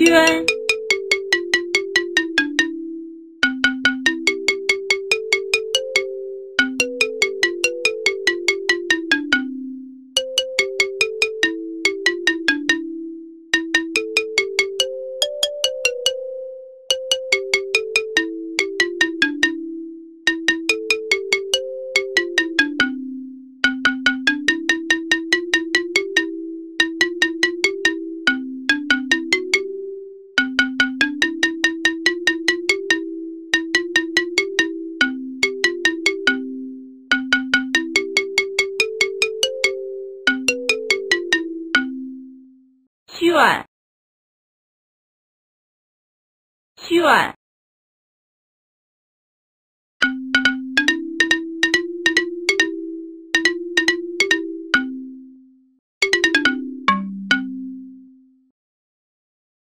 宣，炫，炫。